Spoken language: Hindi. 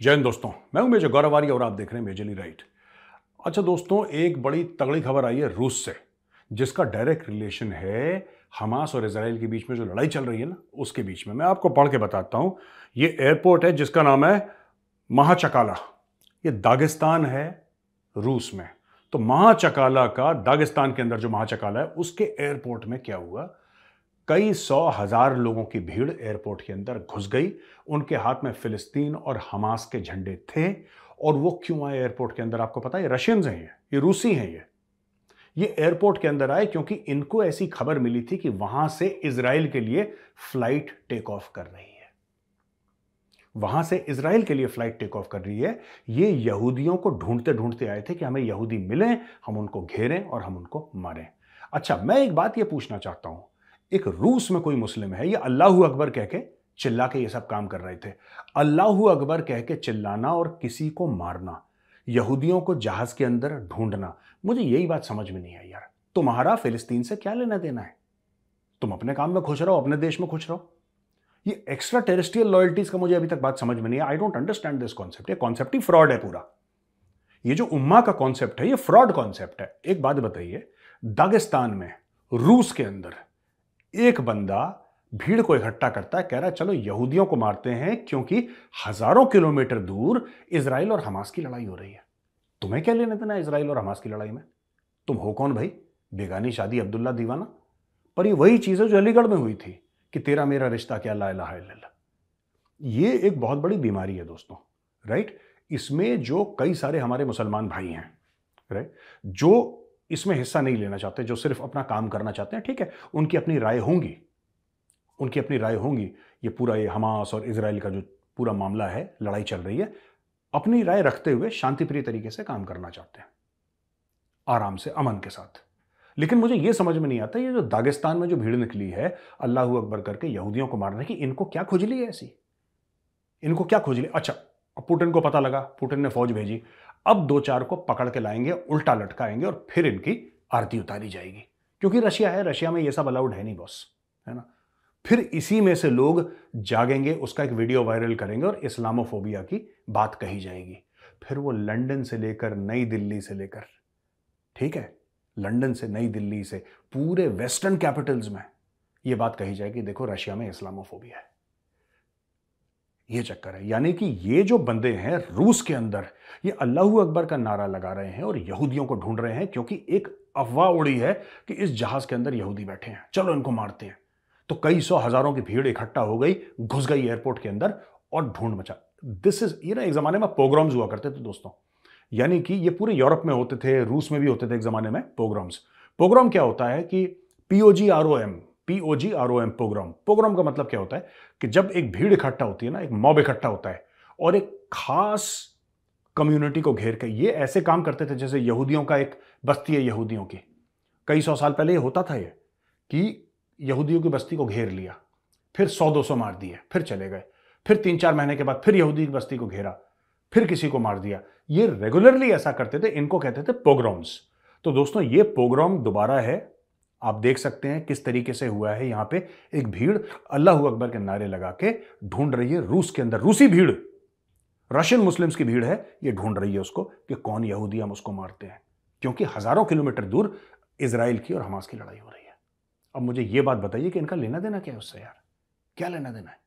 जय हिंद दोस्तों, मैं हूँ मेजर गौरवारी और आप देख रहे हैं मेजरली राइट। अच्छा दोस्तों, एक बड़ी तगड़ी खबर आई है रूस से, जिसका डायरेक्ट रिलेशन है हमास और इसराइल के बीच में जो लड़ाई चल रही है ना, उसके बीच में। मैं आपको पढ़ के बताता हूँ। ये एयरपोर्ट है, जिसका नाम है महाचकाला। ये दागिस्तान है रूस में। तो महाचकाला का, दागिस्तान के अंदर जो महाचकाला है, उसके एयरपोर्ट में क्या हुआ? कई सौ हज़ार लोगों की भीड़ एयरपोर्ट के अंदर घुस गई। उनके हाथ में फिलिस्तीन और हमास के झंडे थे। और वो क्यों आए एयरपोर्ट के अंदर, आपको पता है? रशियंस हैं ये ये रूसी हैं ये। ये एयरपोर्ट के अंदर आए क्योंकि इनको ऐसी खबर मिली थी कि वहाँ से इसराइल के लिए फ़्लाइट टेक ऑफ़ कर रही है। वहाँ से इसराइल के लिए फ़्लाइट टेक ऑफ़ कर रही है। ये यहूदियों को ढूंढते ढूंढते आए थे कि हमें यहूदी मिलें, हम उनको घेरें और हम उनको मारें। अच्छा मैं एक बात ये पूछना चाहता हूँ। एक रूस में कोई मुस्लिम है, ये अल्लाह अकबर कह के चिल्ला के ये सब काम कर रहे थे। अल्लाह अकबर कह के चिल्लाना और किसी को मारना, यहूदियों को जहाज़ के अंदर ढूंढना, मुझे यही बात समझ में नहीं आई यार। तुम्हारा फिलिस्तीन से क्या लेना देना है? तुम अपने काम में खुश रहो, अपने देश में खुश रहो। ये एक्स्ट्रा टेरिस्ट्रियल लॉयल्टीज का मुझे अभी तक बात समझ में नहीं आई। Don't understand this concept concept he fraud है पूरा। ये जो उम्मा का कॉन्सेप्ट है, ये फ्रॉड कॉन्सेप्ट है। एक बात बताइए, दागिस्तान में, रूस के अंदर एक बंदा भीड़ को इकट्ठा करता है, कह रहा है, चलो, यहूदियों को मारते हैं क्योंकि हज़ारों किलोमीटर दूर इसराइल और हमास की लड़ाई हो रही है। तुम्हें क्या लेने देना इसराइल और हमास की लड़ाई में? तुम हो कौन भाई? बेगानी शादी अब्दुल्ला दीवाना? पर ये वही चीज़ है जो अलीगढ़ में हुई थी कि तेरा मेरा रिश्ता क्या ला ला ये एक बहुत बड़ी बीमारी है दोस्तों राइट इसमें जो कई सारे हमारे मुसलमान भाई हैं राइट जो इसमें हिस्सा नहीं लेना चाहते, जो सिर्फ़ अपना काम करना चाहते हैं, ठीक है, उनकी अपनी राय होंगी, उनकी अपनी राय होंगी। ये पूरा ये हमास और इसराइल का जो पूरा मामला है, लड़ाई चल रही है, अपनी राय रखते हुए शांतिप्रिय तरीके से काम करना चाहते हैं, आराम से, अमन के साथ। लेकिन मुझे यह समझ में नहीं आता, ये जो दागिस्तान में जो भीड़ निकली है, अल्लाह अकबर करके यहूदियों को मारने की, इनको क्या खुजली है ऐसी? इनको क्या खुजली? अच्छा पुटिन को पता लगा, पुटिन ने फौज भेजी। अब दो चार को पकड़ के लाएँगे, उल्टा लटकाएँगे और फिर इनकी आरती उतारी जाएगी। क्योंकि रशिया है, रशिया में ये सब अलाउड है नहीं, बॉस, है ना? फिर इसी में से लोग जागेंगे, उसका एक वीडियो वायरल करेंगे और इस्लामोफोबिया की बात कही जाएगी। फिर वो लंदन से लेकर नई दिल्ली से लेकर, ठीक है? लंदन से नई दिल्ली से, पूरे वेस्टर्न कैपिटल्स में ये बात कही जाएगी, देखो रशिया में इस्लामोफोबिया है। ये चक्कर है। यानी कि ये जो बंदे हैं रूस के अंदर, ये अल्लाह अकबर का नारा लगा रहे हैं और यहूदियों को ढूंढ रहे हैं क्योंकि एक अफवाह उड़ी है कि इस जहाज़ के अंदर यहूदी बैठे हैं। चलो इनको मारते हैं। तो कई सौ हज़ारों की भीड़ इकट्ठा हो गई घुस गई एयरपोर्ट के अंदर और ढूंढ मचा। दिस इज़ ये ना एक जमाने में पोग्राम्स हुआ करते थे दोस्तों। यानी कि ये पूरे यूरोप में होते थे, रूस में भी होते थे एक जमाने में पोग्राम्स प्रोग्राम क्या होता है कि P O G R O M P O G R O M pogrom pogrom का मतलब क्या होता है कि जब एक भीड़ इकट्ठा होती है ना, एक मॉब इकट्ठा होता है और एक खास कम्युनिटी को घेर के, ये ऐसे काम करते थे जैसे यहूदियों का एक बस्ती है यहूदियों की। कई सौ साल पहले ये होता था ये, कि यहूदियों की बस्ती को घेर लिया, फिर सौ दो सौ मार दिए, फिर चले गए, फिर तीन चार महीने के बाद फिर यहूदी की बस्ती को घेरा, फिर किसी को मार दिया। ये रेगुलरली ऐसा करते थे, इनको कहते थे पोग्राम्स तो दोस्तों, ये पोग्राम दोबारा है आप देख सकते हैं किस तरीके से हुआ है यहाँ पे एक भीड़ अल्लाह अकबर के नारे लगा के ढूंढ रही है रूस के अंदर, रूसी भीड़। रशियन मुस्लिम्स की भीड़ है, ये ढूंढ रही है उसको कि कौन यहूदी हम उसको मारते हैं, क्योंकि हज़ारों किलोमीटर दूर इसराइल की और हमास की लड़ाई हो रही है। अब मुझे ये बात बताइए कि इनका लेना देना क्या है उससे यार? क्या लेना देना है?